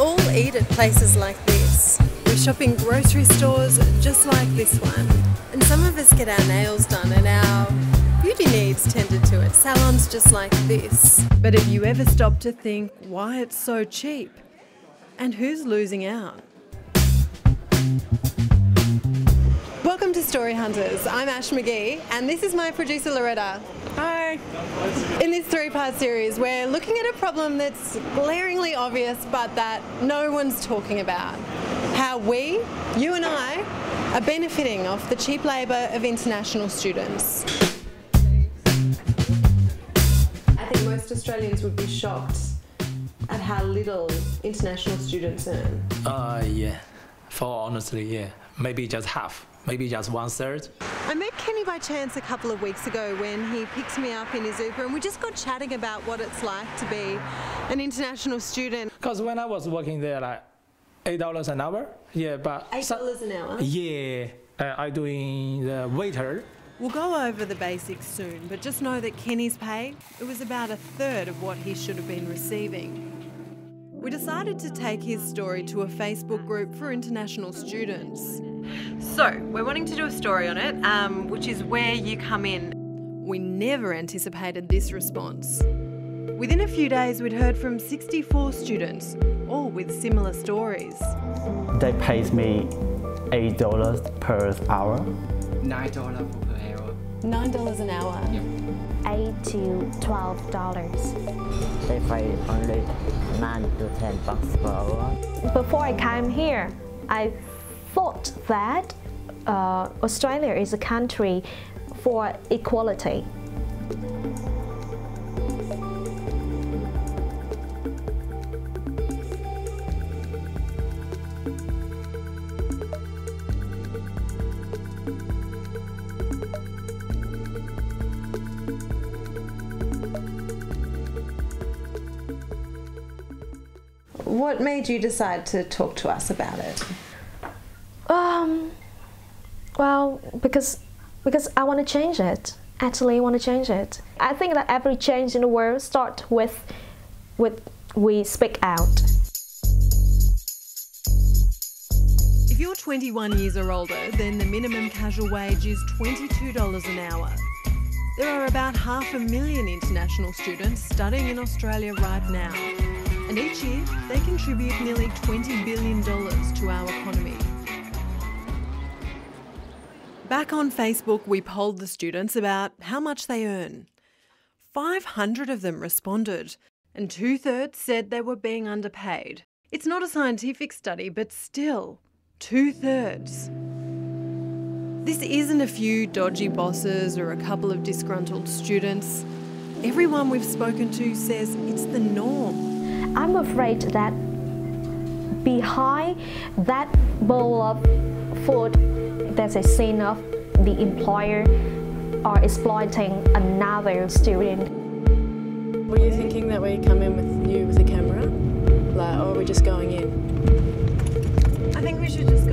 all eat at places like this. We shop in grocery stores just like this one. And some of us get our nails done and our beauty needs tended to at salons just like this. But have you ever stopped to think why it's so cheap? And who's losing out? Welcome to Story Hunters. I'm Ash McGhee, and this is my producer Loretta. Hi. In this three part series, we're looking at a problem that's glaringly obvious but that no one's talking about. How we, you and I, are benefiting off the cheap labour of international students. I think most Australians would be shocked at how little international students earn. Uh, yeah. For honestly, yeah. Maybe just half. Maybe just one third. I met Kenny by chance a couple of weeks ago when he picked me up in his Uber and we just got chatting about what it's like to be an international student. Because when I was working there, like eight dollars an hour. Yeah, but Eight so- dollars an hour. yeah, uh, I doing the waiter. We'll go over the basics soon, but just know that Kenny's pay, it was about a third of what he should have been receiving. We decided to take his story to a Facebook group for international students. So, we're wanting to do a story on it, um, which is where you come in. We never anticipated this response. Within a few days, we'd heard from 64 students, all with similar stories. They pays me eight dollars per hour. nine dollar per hour. $9 an hour. eight to twelve dollars. They pay only 9 to 10 bucks per hour. Before I came here, I thought that uh, Australia is a country for equality. What made you decide to talk to us about it? Um, well, because because I want to change it. Actually, I want to change it. I think that every change in the world starts with with we speak out. If you're 21 years or older, then the minimum casual wage is $22 an hour. There are about half a million international students studying in Australia right now. And each year, they contribute nearly $20 billion to our economy. Back on Facebook, we polled the students about how much they earn. 500 of them responded, and two thirds said they were being underpaid. It's not a scientific study, but still, two thirds. This isn't a few dodgy bosses or a couple of disgruntled students. Everyone we've spoken to says it's the norm. I'm afraid that behind that bowl of food, there's a scene of the employer are exploiting another student. Were you thinking that we come in with you with a camera? Like, or are we just going in? I think we should just